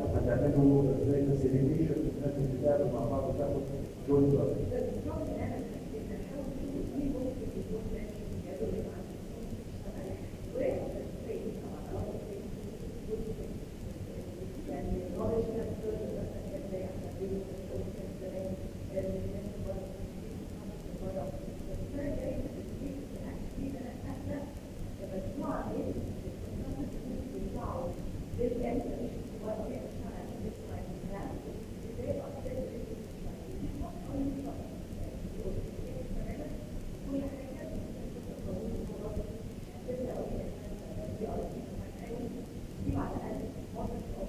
Academic Rules and Regulation, and the Academy of Applied do Learning. Thank you.